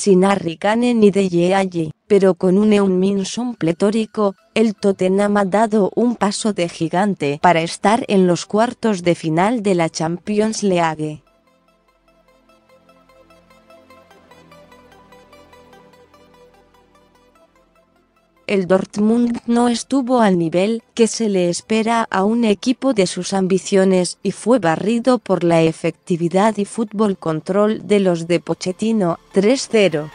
sin Harry ni de allí, pero con un Eunminson pletórico, el Tottenham ha dado un paso de gigante para estar en los cuartos de final de la Champions League. El Dortmund no estuvo al nivel que se le espera a un equipo de sus ambiciones y fue barrido por la efectividad y fútbol control de los de Pochettino 3-0.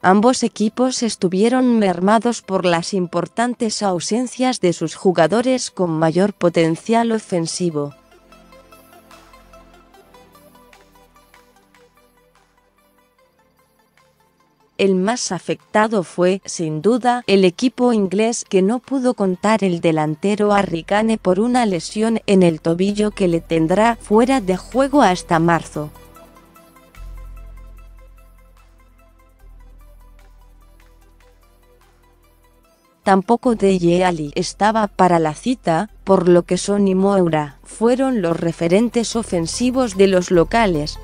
Ambos equipos estuvieron mermados por las importantes ausencias de sus jugadores con mayor potencial ofensivo. El más afectado fue, sin duda, el equipo inglés que no pudo contar el delantero Arricane por una lesión en el tobillo que le tendrá fuera de juego hasta marzo. Tampoco De Ali estaba para la cita, por lo que Son y Moura fueron los referentes ofensivos de los locales,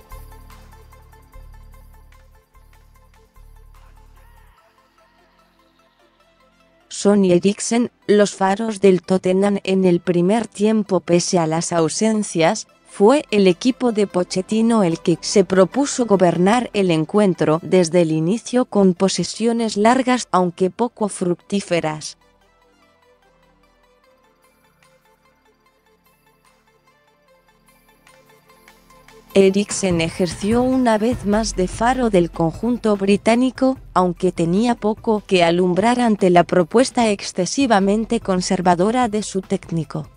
Sony Eriksen, los faros del Tottenham en el primer tiempo pese a las ausencias, fue el equipo de Pochettino el que se propuso gobernar el encuentro desde el inicio con posesiones largas aunque poco fructíferas. Eriksen ejerció una vez más de faro del conjunto británico, aunque tenía poco que alumbrar ante la propuesta excesivamente conservadora de su técnico.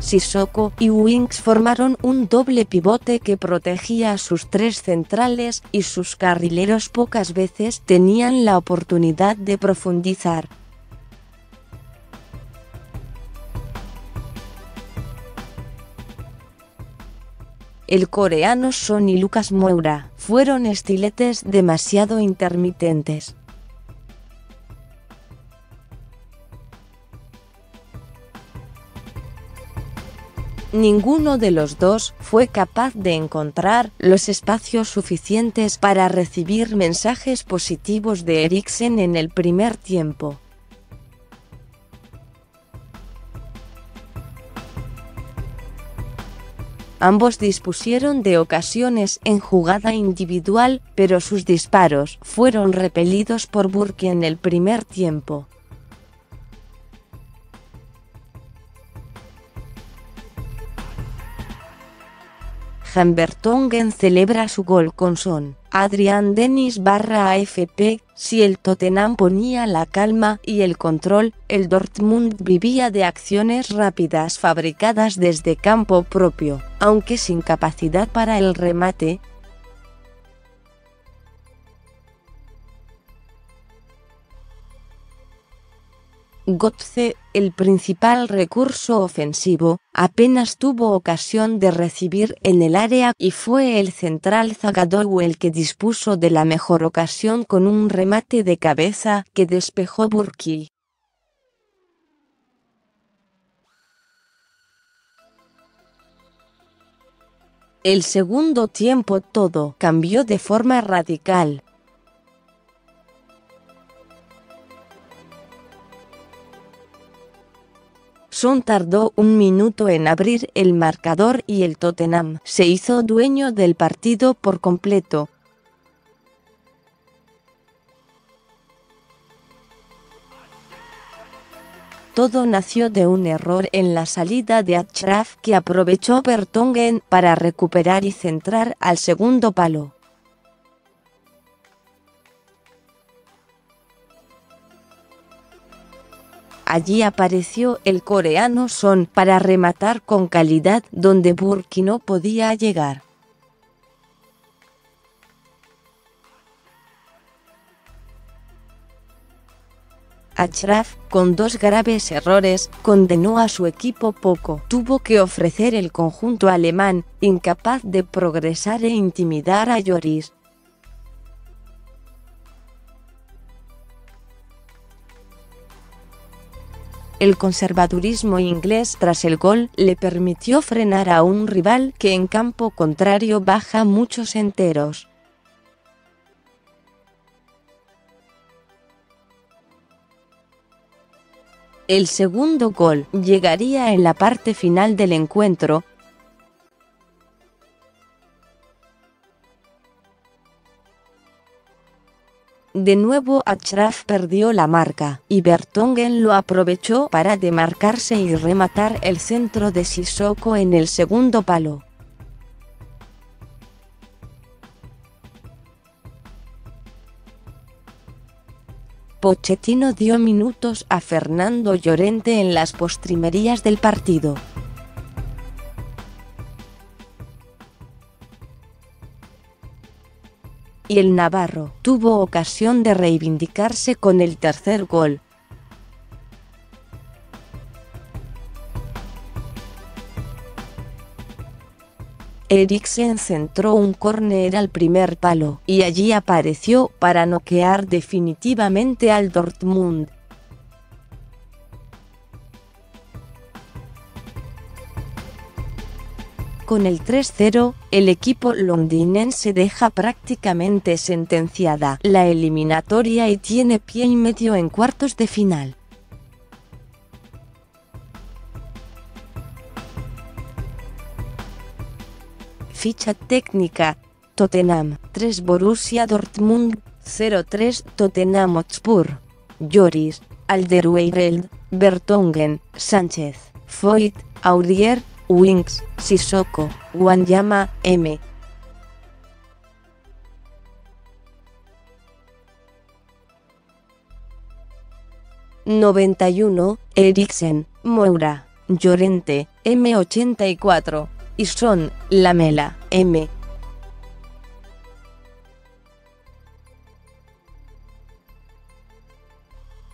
Sissoko y Winks formaron un doble pivote que protegía a sus tres centrales y sus carrileros pocas veces tenían la oportunidad de profundizar. El coreano Son y Lucas Moura, fueron estiletes demasiado intermitentes. Ninguno de los dos fue capaz de encontrar los espacios suficientes para recibir mensajes positivos de Eriksen en el primer tiempo. Ambos dispusieron de ocasiones en jugada individual, pero sus disparos fueron repelidos por Burke en el primer tiempo. Hambertongen celebra su gol con son. Adrián Dennis barra AFP, si el Tottenham ponía la calma y el control, el Dortmund vivía de acciones rápidas fabricadas desde campo propio, aunque sin capacidad para el remate, Gotze, el principal recurso ofensivo, apenas tuvo ocasión de recibir en el área y fue el central Zagadou el que dispuso de la mejor ocasión con un remate de cabeza que despejó Burki. El segundo tiempo todo cambió de forma radical. Son tardó un minuto en abrir el marcador y el Tottenham se hizo dueño del partido por completo. Todo nació de un error en la salida de Achraf que aprovechó Bertongen para recuperar y centrar al segundo palo. Allí apareció el coreano Son para rematar con calidad donde Burki no podía llegar. Achraf, con dos graves errores, condenó a su equipo poco. Tuvo que ofrecer el conjunto alemán, incapaz de progresar e intimidar a Lloris. El conservadurismo inglés tras el gol le permitió frenar a un rival que en campo contrario baja muchos enteros. El segundo gol llegaría en la parte final del encuentro, De nuevo Achraf perdió la marca, y Bertongen lo aprovechó para demarcarse y rematar el centro de Sissoko en el segundo palo. Pochettino dio minutos a Fernando Llorente en las postrimerías del partido. Y el Navarro tuvo ocasión de reivindicarse con el tercer gol. Eriksen centró un córner al primer palo y allí apareció para noquear definitivamente al Dortmund. Con el 3-0, el equipo londinense deja prácticamente sentenciada la eliminatoria y tiene pie y medio en cuartos de final. Ficha técnica, Tottenham 3 Borussia Dortmund 0-3 Tottenham Hotspur. Joris, Alderweireld, Bertongen, Sánchez, Foyt, Aurier, Wings, Sissoko, Wanyama, M. ...91, Eriksen, Moura, Llorente, M84, y Son, Lamela, M.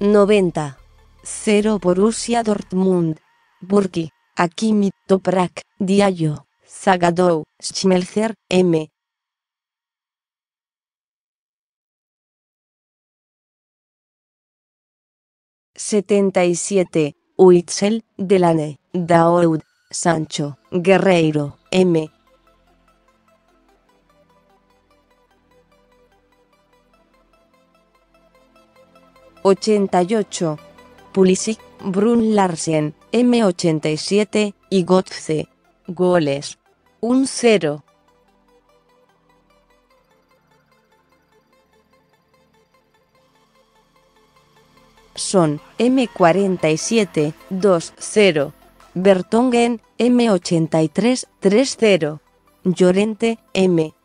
...90, 0 Borussia Dortmund, Burki, Akimi, Toprak, Diallo, Zagadou, Schmelzer, M. Setenta y siete, Huitzel, Delane, Daoud, Sancho, Guerreiro, M. Ochenta y ocho, Pulisic, Brun Larsen, M87, y Gotze. Goles. Un 0. Son M47, 2-0. Bertongen, M83, 3-0. Llorente, M.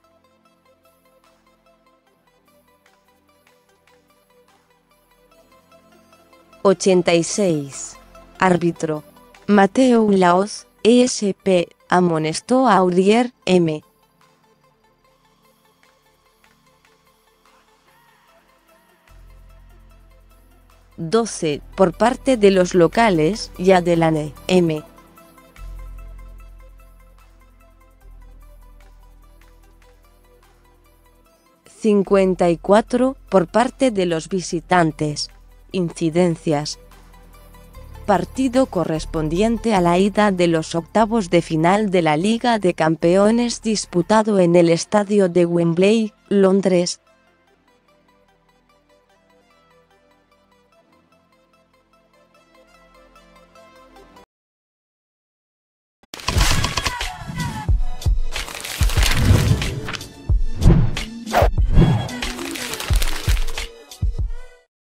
86. Árbitro. Mateo Laoz, ESP, amonestó a Aurier, M. ...12 por parte de los locales y Adelane, M. ...54 por parte de los visitantes. Incidencias. Partido correspondiente a la ida de los octavos de final de la Liga de Campeones disputado en el estadio de Wembley, Londres,